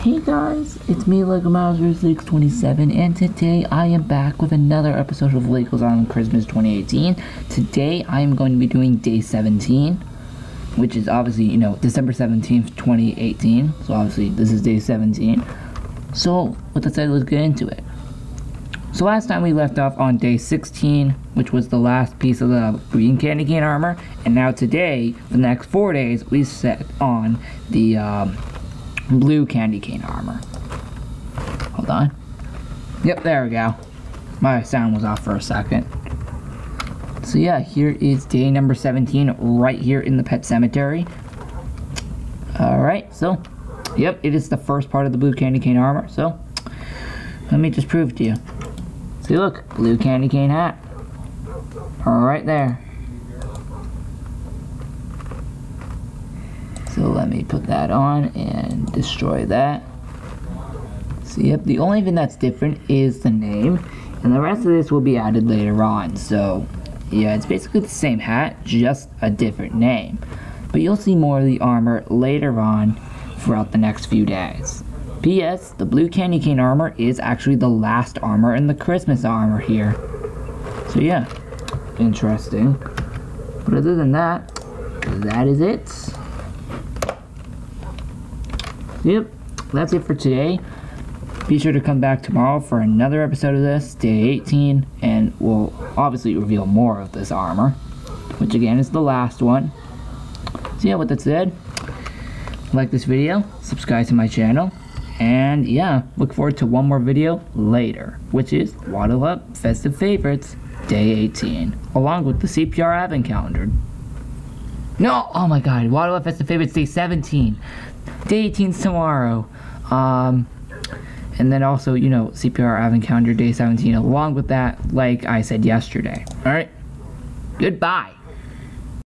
Hey guys, it's me Legomaster 627 and today I am back with another episode of Legos on Christmas 2018. Today I am going to be doing day 17, which is obviously, you know, December 17th, 2018. So obviously this is day 17. So with that said, let's get into it. So last time we left off on day 16, which was the last piece of the green candy cane armor, and now today, the next four days, we set on the um, blue candy cane armor. Hold on. Yep, there we go. My sound was off for a second. So yeah, here is day number 17 right here in the pet cemetery. Alright, so, yep, it is the first part of the blue candy cane armor, so let me just prove to you. See, look, blue candy cane hat. Right there. So let me put that on and destroy that. So yep, the only thing that's different is the name. And the rest of this will be added later on. So yeah, it's basically the same hat, just a different name. But you'll see more of the armor later on throughout the next few days. P.S. The blue candy cane armor is actually the last armor in the Christmas armor here. So yeah, interesting. But other than that, that is it. Yep, that's it for today. Be sure to come back tomorrow for another episode of this, day 18, and we'll obviously reveal more of this armor, which again is the last one. So yeah, with that said, like this video, subscribe to my channel, and yeah, look forward to one more video later, which is Waddle Up Festive Favorites Day 18, along with the CPR Advent Calendar. No, oh my god, Waddle Up Festive Favorites Day 17. Day 18 tomorrow. Um, and then also, you know, CPR Advent Calendar Day 17, along with that, like I said yesterday. Alright? Goodbye.